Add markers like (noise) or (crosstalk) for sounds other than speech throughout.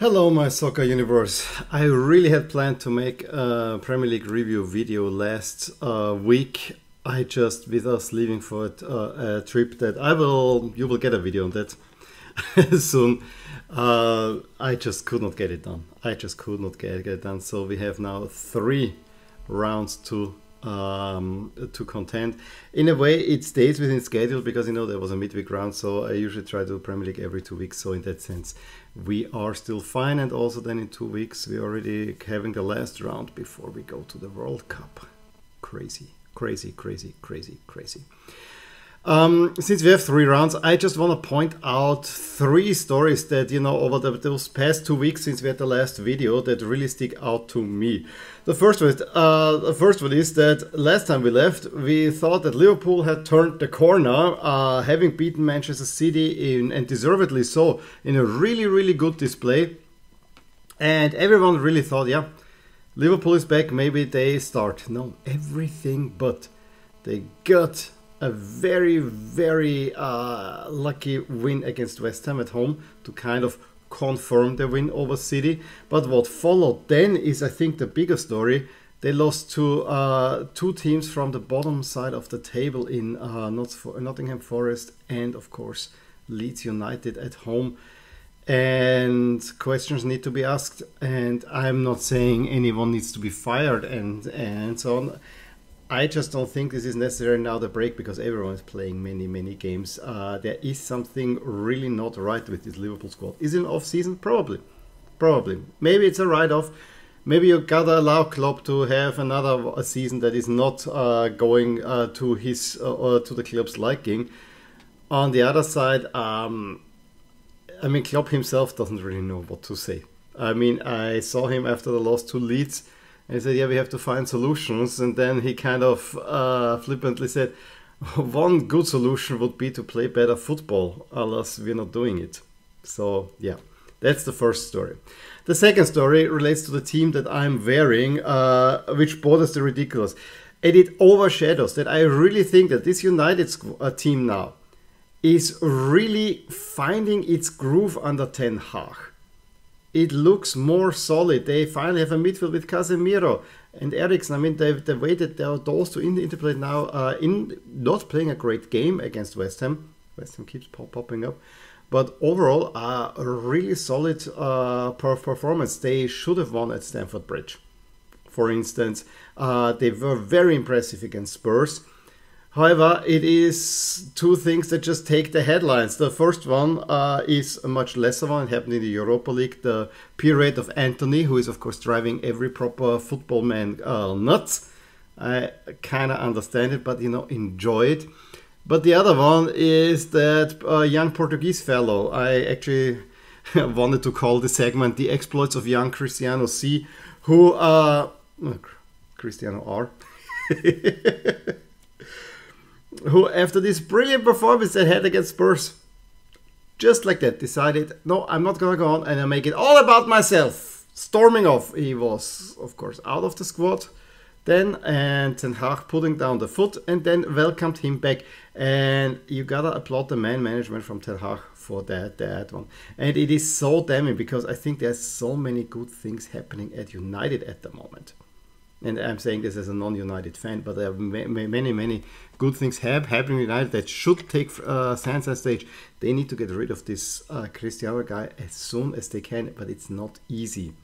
Hello, my soccer universe. I really had planned to make a Premier League review video last uh, week. I just, with us leaving for a, uh, a, trip that I will, you will get a video on that (laughs) soon. Uh, I just could not get it done. I just could not get, get it done. So we have now three rounds to um, to contend. In a way, it stays within schedule because you know there was a midweek round, so I usually try to Premier League every two weeks. So in that sense, we are still fine. And also then in two weeks, we're already having the last round before we go to the World Cup. Crazy, crazy, crazy, crazy, crazy. Um, since we have three rounds, I just want to point out three stories that, you know, over the, those past two weeks since we had the last video that really stick out to me. The first one, is, uh, the first one is that last time we left, we thought that Liverpool had turned the corner, uh, having beaten Manchester City in, and deservedly so, in a really, really good display. And everyone really thought, yeah, Liverpool is back, maybe they start. No, everything but. They got a very, very uh, lucky win against West Ham at home to kind of confirm the win over City. But what followed then is, I think, the bigger story. They lost to uh, two teams from the bottom side of the table in uh, Nottingham Forest and, of course, Leeds United at home. And questions need to be asked. And I'm not saying anyone needs to be fired and, and so on I just don't think this is necessary now the break because everyone is playing many many games. Uh, there is something really not right with this Liverpool squad. Is it off season? Probably, probably. Maybe it's a write off. Maybe you gotta allow Klopp to have another a season that is not uh, going uh, to his uh, or to the club's liking. On the other side, um, I mean Klopp himself doesn't really know what to say. I mean, I saw him after the loss to Leeds he said, yeah, we have to find solutions. And then he kind of uh, flippantly said, one good solution would be to play better football, unless we're not doing it. So, yeah, that's the first story. The second story relates to the team that I'm wearing, uh, which borders the ridiculous. And it overshadows that I really think that this United uh, team now is really finding its groove under Ten Hag it looks more solid. They finally have a midfield with Casemiro and Eriksen. I mean, they, the way that they are those two interplay now, uh, in not playing a great game against West Ham. West Ham keeps pop, popping up. But overall, uh, a really solid uh, performance. They should have won at Stamford Bridge. For instance, uh, they were very impressive against Spurs. However, it is two things that just take the headlines. The first one uh, is a much lesser one. It happened in the Europa League. The period of Antony, who is, of course, driving every proper football man uh, nuts. I kind of understand it, but, you know, enjoy it. But the other one is that uh, young Portuguese fellow. I actually (laughs) wanted to call the segment The Exploits of Young Cristiano C, who, uh, Cristiano R. (laughs) who, after this brilliant performance they had against Spurs, just like that, decided, no, I'm not gonna go on and I make it all about myself. Storming off, he was, of course, out of the squad then, and Ten Hag putting down the foot and then welcomed him back. And you gotta applaud the man management from Ten Hag for that, that one. And it is so damning because I think there's so many good things happening at United at the moment and I'm saying this as a non-United fan, but there are many, many good things have happening in United that should take uh, center stage. They need to get rid of this uh, Cristiano guy as soon as they can, but it's not easy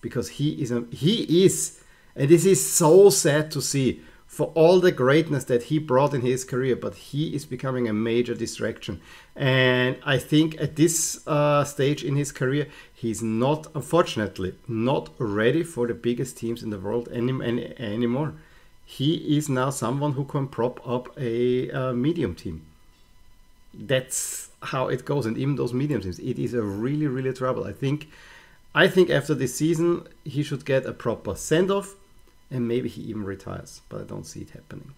because he is a, he is, and this is so sad to see for all the greatness that he brought in his career, but he is becoming a major distraction. And I think at this uh, stage in his career, he's not, unfortunately, not ready for the biggest teams in the world any, any, anymore. He is now someone who can prop up a, a medium team. That's how it goes, and even those medium teams, it is a really, really trouble. I think, I think after this season, he should get a proper send off and maybe he even retires, but I don't see it happening.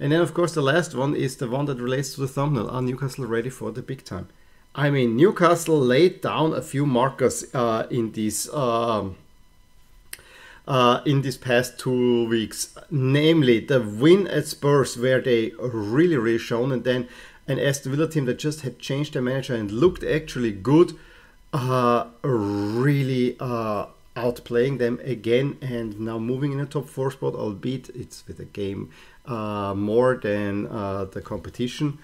And then, of course, the last one is the one that relates to the thumbnail. Are Newcastle ready for the big time? I mean, Newcastle laid down a few markers uh, in these um, uh, in these past two weeks, namely the win at Spurs, where they really, really shone, and then an Aston Villa team that just had changed their manager and looked actually good uh, really uh, outplaying them again and now moving in the top four spot, albeit it's with a game uh, more than uh, the competition.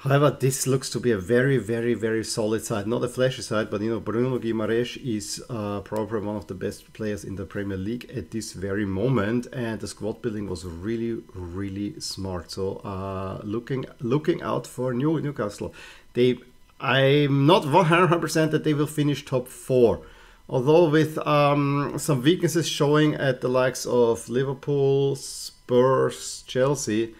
However, this looks to be a very, very, very solid side. Not a flashy side, but you know, Bruno Guimaraes is uh, probably one of the best players in the Premier League at this very moment, and the squad building was really, really smart. So, uh, looking looking out for New Newcastle. They, I'm not 100% that they will finish top four, although with um, some weaknesses showing at the likes of Liverpool, Spurs, Chelsea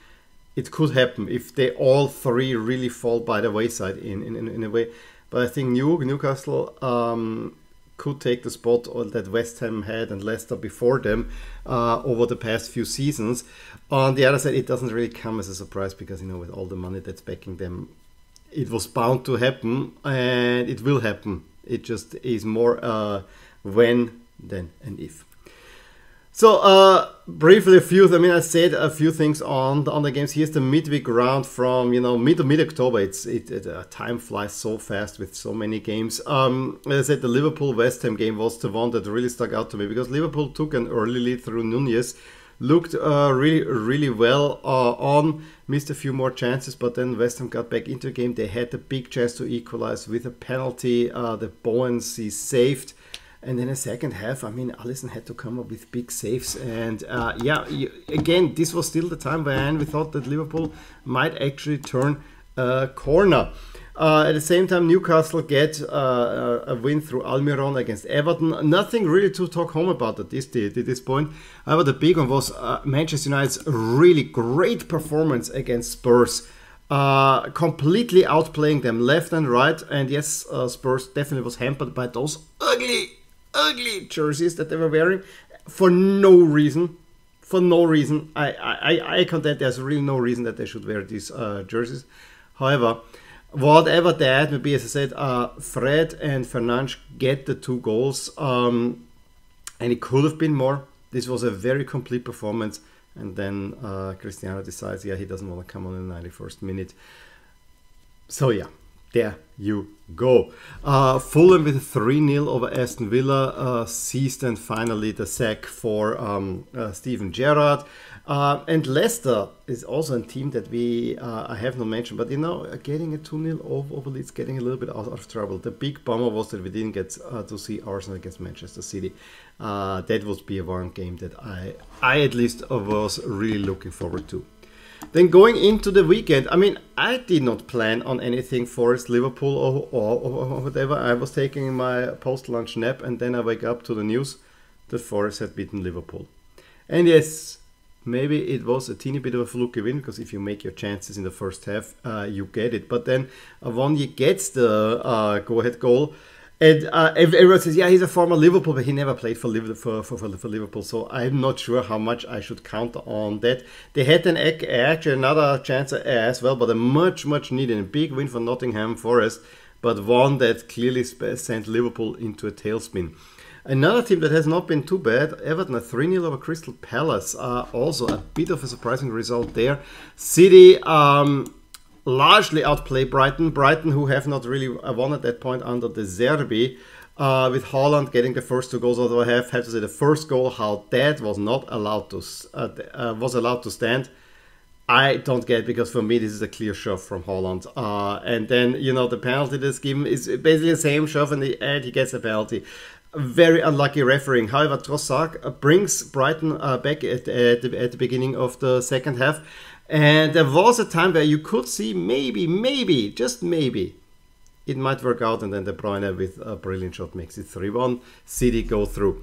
it could happen if they all three really fall by the wayside in, in, in a way. But I think New, Newcastle um, could take the spot that West Ham had and Leicester before them uh, over the past few seasons. On the other side, it doesn't really come as a surprise because, you know, with all the money that's backing them, it was bound to happen and it will happen. It just is more uh, when than an if. So, uh, briefly, a few. I mean, I said a few things on on the games. Here's the midweek round from you know mid to mid October. It's it, it uh, time flies so fast with so many games. Um, as I said, the Liverpool West Ham game was the one that really stuck out to me because Liverpool took an early lead through Nunez, looked uh, really really well uh, on, missed a few more chances, but then West Ham got back into the game. They had the big chance to equalize with a penalty. Uh, the Bowens he saved. And then in the second half, I mean, Alisson had to come up with big saves. And uh, yeah, you, again, this was still the time when we thought that Liverpool might actually turn a corner. Uh, at the same time, Newcastle get uh, a win through Almiron against Everton. Nothing really to talk home about at this, at this point. However, the big one was uh, Manchester United's really great performance against Spurs. Uh, completely outplaying them left and right. And yes, uh, Spurs definitely was hampered by those ugly ugly jerseys that they were wearing for no reason. For no reason. I, I, I contend there's really no reason that they should wear these uh, jerseys. However, whatever that may be, as I said, uh, Fred and Fernandes get the two goals. Um, and it could have been more. This was a very complete performance. And then uh, Cristiano decides, yeah, he doesn't want to come on in the 91st minute. So, yeah, there you go. Uh, Fulham with 3 0 over Aston Villa uh, seized and finally the sack for um, uh, Steven Gerrard. Uh, and Leicester is also a team that we uh, I have not mentioned, but you know, getting a 2 0 over, over Leeds, getting a little bit out of trouble. The big bummer was that we didn't get uh, to see Arsenal against Manchester City. that would be a one game that I, I at least was really looking forward to. Then going into the weekend, I mean, I did not plan on anything Forest Liverpool or, or, or, whatever. I was taking my post lunch nap and then I wake up to the news that Forest had beaten Liverpool. And yes, maybe it was a teeny bit of a fluky win because if you make your chances in the first half, uh, you get it. But then Awoniyi gets the uh, go ahead goal and uh, everyone says, yeah, he's a former Liverpool, but he never played for, for, for, for, Liverpool. So I'm not sure how much I should count on that. They had an actually another chance as well, but a much, much needed a big win for Nottingham Forest, but one that clearly sent Liverpool into a tailspin. Another team that has not been too bad, Everton, a 3 0 over Crystal Palace. Uh, also a bit of a surprising result there. City, um, largely outplay Brighton. Brighton, who have not really won at that point under De Zerbi, uh, with Haaland getting the first two goals. Although I have, have to say the first goal, how that was not allowed to uh, uh, was allowed to stand. I don't get because for me this is a clear shove from Haaland. Uh, and then you know the penalty that's given is basically the same shove, and he gets a penalty. Very unlucky refereeing. However, Trossard brings Brighton uh, back at, at, at the beginning of the second half and there was a time where you could see maybe, maybe, just maybe, it might work out. And then De Bruyne with a brilliant shot makes it 3 1. City go through.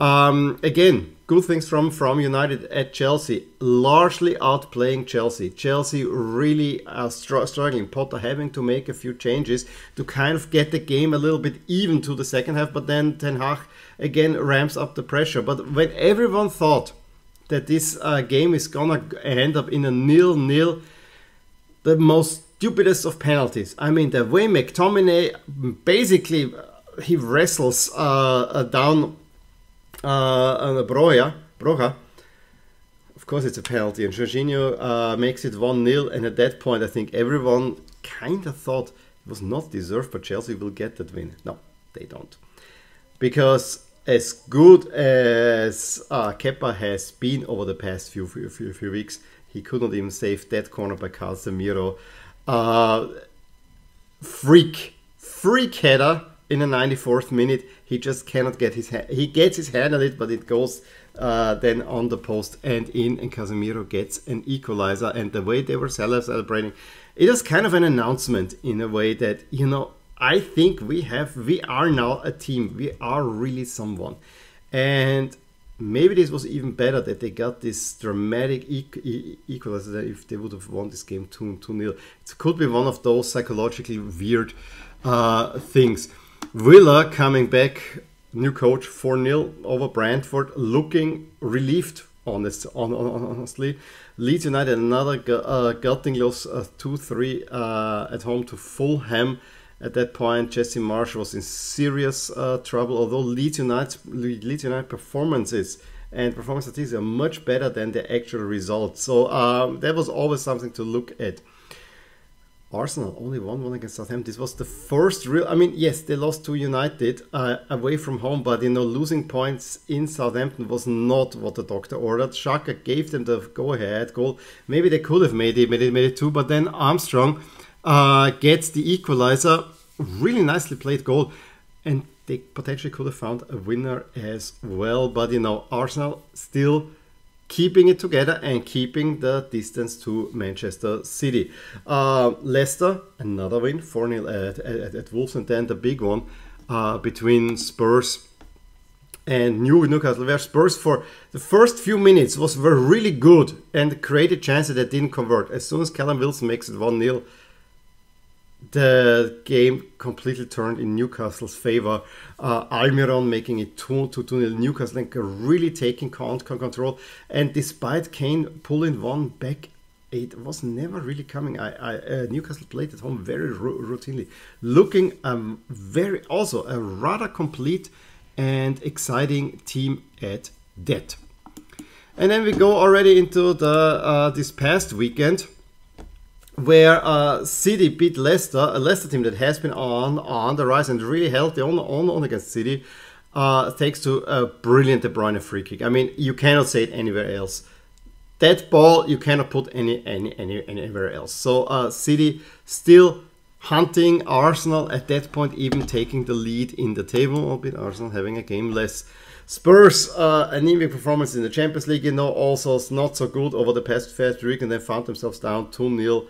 Um, again, good things from, from United at Chelsea. Largely outplaying Chelsea. Chelsea really are str- struggling. Potter having to make a few changes to kind of get the game a little bit even to the second half. But then Ten Hag again ramps up the pressure. But when everyone thought that this uh, game is gonna end up in a nil-nil. The most stupidest of penalties. I mean, the way McTominay basically he wrestles uh, uh, down uh, Broja, Broja. Of course, it's a penalty, and Jorginho uh, makes it 1 0. And at that point, I think everyone kind of thought it was not deserved, but Chelsea will get that win. No, they don't. Because as good as uh, Kepa has been over the past few, few, few, few weeks, he could not even save that corner by Casemiro. Uh, freak, freak header in the 94th minute. He just cannot get his. He gets his hand on it, but it goes uh, then on the post and in, and Casemiro gets an equalizer. And the way they were celebrating, it is kind of an announcement in a way that you know. I think we have, we are now a team. We are really someone, and maybe this was even better that they got this dramatic equalizer if they would have won this game 2 2 0. It could be one of those psychologically weird uh, things. Villa coming back, new coach 4 0 over Brentford, looking relieved, honest, honestly. Leeds United, another uh, gutting loss uh, 2 3 uh, at home to Fulham. At that point, Jesse Marsch was in serious uh, trouble, although Leeds United, Leeds United performances and performance statistics are much better than the actual results. So um, that was always something to look at. Arsenal only won one against Southampton. This was the first real. I mean, yes, they lost to United uh, away from home, but you know, losing points in Southampton was not what the doctor ordered. Xhaka gave them the go-ahead goal. Maybe they could have made it, made it, made it two, but then Armstrong uh, gets the equalizer. Really nicely played goal, and they potentially could have found a winner as well. But you know, Arsenal still keeping it together and keeping the distance to Manchester City. Uh, Leicester, another win, 4 0 at, at, at, Wolves, and then the big one uh, between Spurs and New Newcastle, where Spurs for the first few minutes was were really good and created chances that didn't convert. As soon as Callum Wilson makes it 1 0, the game completely turned in Newcastle's favor. Uh, Almiron making it 2 to 2 nil. Newcastle really taking control. And despite Kane pulling one back, it was never really coming. I, I uh, Newcastle played at home very routinely, looking um, very also a rather complete and exciting team at that. And then we go already into the uh, this past weekend where uh, City beat Leicester, a Leicester team that has been on on the rise and really healthy on on, on against City, uh, thanks to a brilliant De Bruyne free kick. I mean, you cannot say it anywhere else. That ball you cannot put any any, any anywhere else. So uh, City still hunting Arsenal at that point, even taking the lead in the table, albeit Arsenal having a game less. Spurs, uh, anemic performance in the Champions League, you know, also not so good over the past first week, and they found themselves down 2 0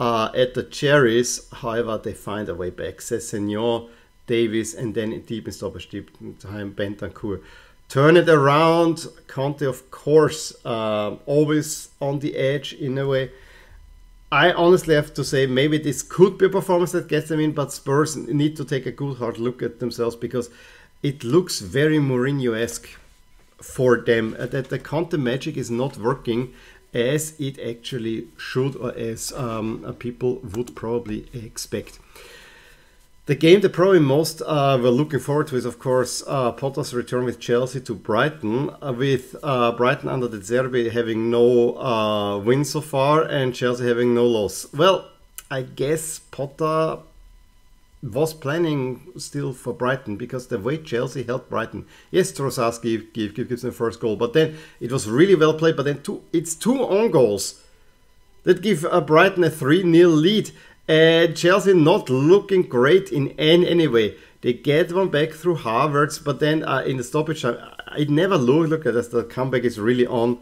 uh, at the Cherries. However, they find a way back. Sessegnon, Davies, and then deep in stoppage time, Bentancur. Turn it around. Conte, of course, uh, always on the edge in a way. I honestly have to say maybe this could be a performance that gets them in, but Spurs need to take a good hard look at themselves because it looks very Mourinho-esque for them. Uh, that the Conte magic is not working as it actually should or as um, uh, people would probably expect. The game that probably most uh, we're looking forward to is, of course, uh, Potter's return with Chelsea to Brighton, uh, with uh, Brighton under De Zerbi having no win so far and Chelsea having no loss. Well, I guess Potter was planning still for Brighton because the way Chelsea held Brighton. Yes, Trossard gave, gave, gives them the first goal, but then it was really well played. But then two, it's two own goals that give uh, Brighton a 3 0 lead. And Chelsea not looking great in any, any way. They get one back through Havertz, but then uh, in the stoppage time, it never looked, look at this, the comeback is really on.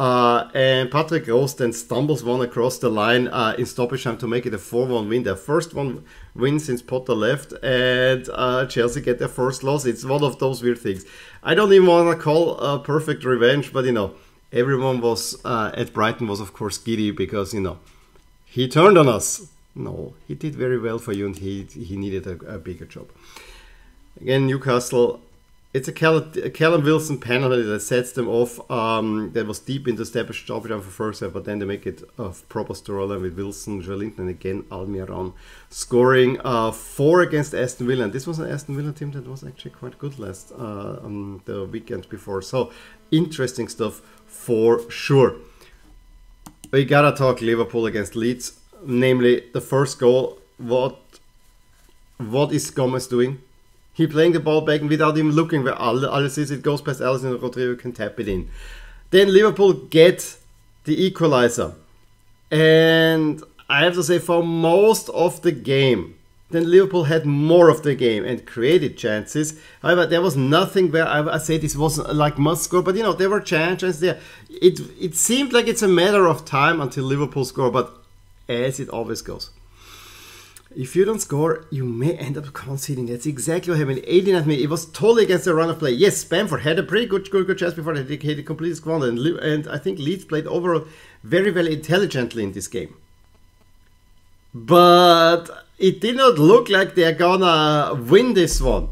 Uh, and Pascal Gross then stumbles one across the line uh, in stoppage time to make it a 4 1 win. Their first one win since Potter left, and uh, Chelsea get their first loss. It's one of those weird things. I don't even want to call a perfect revenge, but you know, everyone was uh, at Brighton was, of course, giddy because you know, he turned on us. No, he did very well for you, and he, he needed a, a bigger job. Again, Newcastle it's a, a Callum Wilson penalty that sets them off. Um, that was deep into stoppage time for first half, but then they make it a proper storyline with Wilson, Joelinton, and again Almiron scoring uh, four against Aston Villa. And this was an Aston Villa team that was actually quite good last uh, on the weekend before. So interesting stuff for sure. We gotta talk Liverpool against Leeds, namely the first goal. What what is Gomez doing? He playing the ball back and without even looking where Alles is, it goes past Alisson and Rodrigo can tap it in. Then Liverpool get the equalizer. And I have to say, for most of the game, then Liverpool had more of the game and created chances. However, there was nothing where I, I say this wasn't like must score, but you know there were chances there. It it seemed like it's a matter of time until Liverpool score, but as it always goes, if you don't score, you may end up conceding. That's exactly what happened. 89th minute, it was totally against the run of play. Yes, Bamford had a pretty good good, good chance before they dedicated completely squandered, and, and I think Leeds played overall very very intelligently in this game. But it did not look like they're gonna win this one.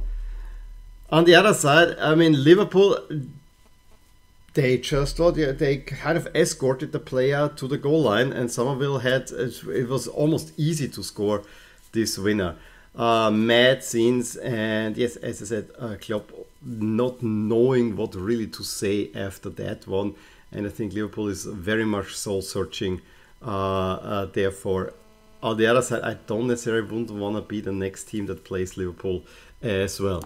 On the other side, I mean, Liverpool, they just thought they kind of escorted the player to the goal line, and Summerville had it was almost easy to score this winner. Uh, mad scenes, and yes, as I said, uh, Klopp not knowing what really to say after that one, and I think Liverpool is very much soul searching. Uh, uh, therefore, on the other side, I don't necessarily want to be the next team that plays Liverpool as well.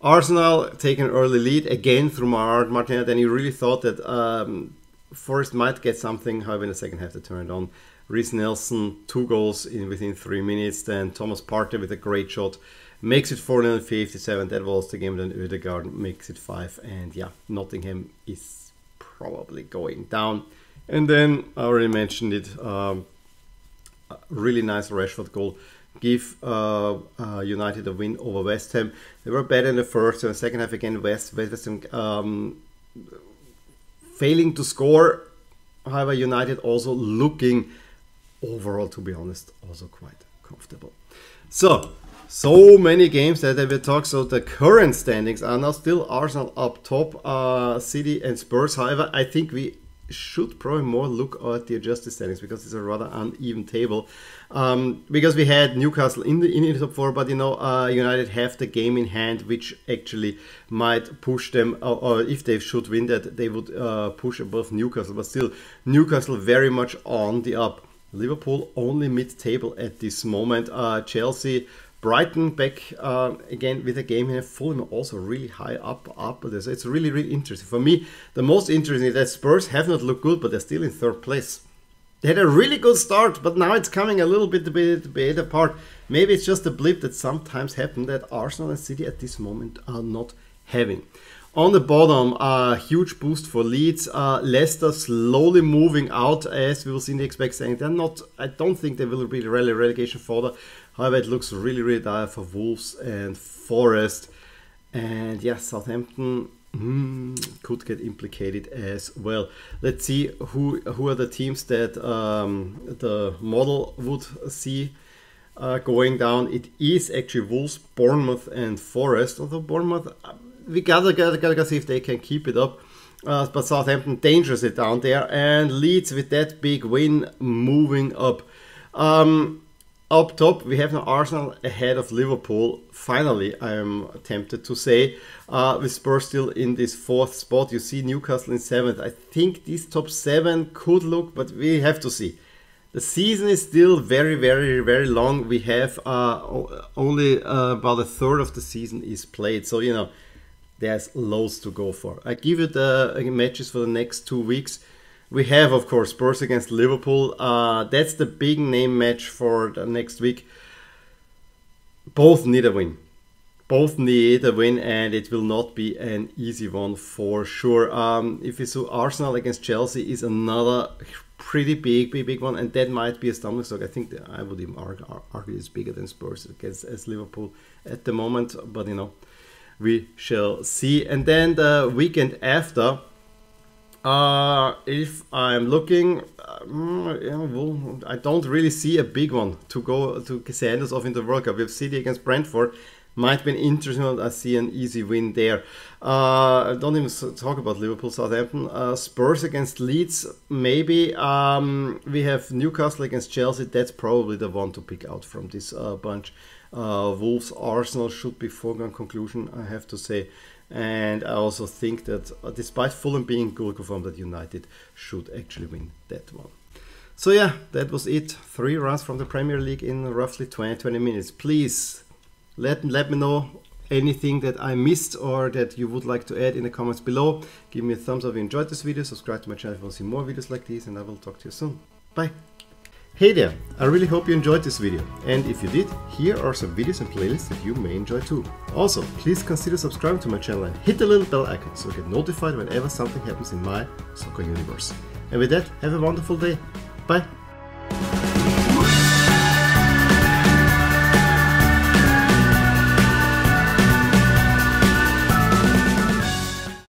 Arsenal take an early lead again through Martinez. and you really thought that um, Forest might get something. However, in the second half, they turned on. Reiss Nelson, two goals in within three minutes. Then Thomas Partey with a great shot makes it 4 0 57. That was the game. Then Ødegaard makes it 5. And yeah, Nottingham is probably going down. And then I already mentioned it. Um, really nice Rashford goal give uh, uh, United a win over West Ham. They were better in the first and second half again. West West Ham um, failing to score. However, United also looking overall, to be honest, also quite comfortable. So, so many games that we will talk. So the current standings are now still Arsenal up top, uh, City and Spurs. However, I think we should probably more look at the adjusted standings because it's a rather uneven table. Um, because we had Newcastle in the in the top four, but you know uh, United have the game in hand, which actually might push them, or, or if they should win that, they would uh, push above Newcastle. But still, Newcastle very much on the up. Liverpool only mid-table at this moment. Uh, Chelsea Brighton back uh, again with a game in here. Fulham also really high up up it's really really interesting. For me, the most interesting is that Spurs have not looked good, but they're still in third place. They had a really good start, but now it's coming a little bit, bit, a bit apart. Maybe it's just a blip that sometimes happen that Arsenal and City at this moment are not having. On the bottom, a huge boost for Leeds. Uh, Leicester slowly moving out as we will see in the expect saying they're not. I don't think they will be rele relegation fodder. However, it looks really, really dire for Wolves and Forest. And yeah, Southampton mm, could get implicated as well. Let's see who who are the teams that um, the model would see uh, going down. It is actually Wolves, Bournemouth, and Forest. Although Bournemouth, we gotta gotta gotta, see if they can keep it up. Uh, but Southampton dangerously down there, and Leeds with that big win moving up. Um, up top, we have now Arsenal ahead of Liverpool. Finally, I am tempted to say, uh, with Spurs still in this fourth spot. You see Newcastle in seventh. I think these top seven could look, but we have to see. The season is still very, very, very long. We have uh, only uh, about a third of the season is played, so you know there's loads to go for. I give you the uh, matches for the next two weeks. We have, of course, Spurs against Liverpool. Uh, that's the big name match for the next week. Both need a win. Both need a win, and it will not be an easy one for sure. Um, if you Arsenal against Chelsea, is another pretty big, big, big one, and that might be a stumbling block. I think I would even argue, argue it's bigger than Spurs against as Liverpool at the moment, but you know, we shall see. And then the weekend after uh, if I'm looking, yeah, well, I don't really see a big one to go to send off into the World Cup. We have City against Brentford. Might be interesting. I see an easy win there. Uh, don't even talk about Liverpool, Southampton. Uh, Spurs against Leeds, maybe. Um, we have Newcastle against Chelsea. That's probably the one to pick out from this uh, bunch. Uh, Wolves, Arsenal should be foregone conclusion, I have to say. And I also think that uh, despite Fulham being good confirmed that United should actually win that one. So yeah, that was it. Three runs from the Premier League in roughly 20, 20 minutes. Please Let, let me know anything that I missed or that you would like to add in the comments below. Give me a thumbs up if you enjoyed this video, subscribe to my channel if you want to see more videos like these, and I will talk to you soon. Bye! Hey there, I really hope you enjoyed this video and if you did, here are some videos and playlists that you may enjoy too. Also, please consider subscribing to my channel and hit the little bell icon so you get notified whenever something happens in my soccer universe. And with that, have a wonderful day. Bye!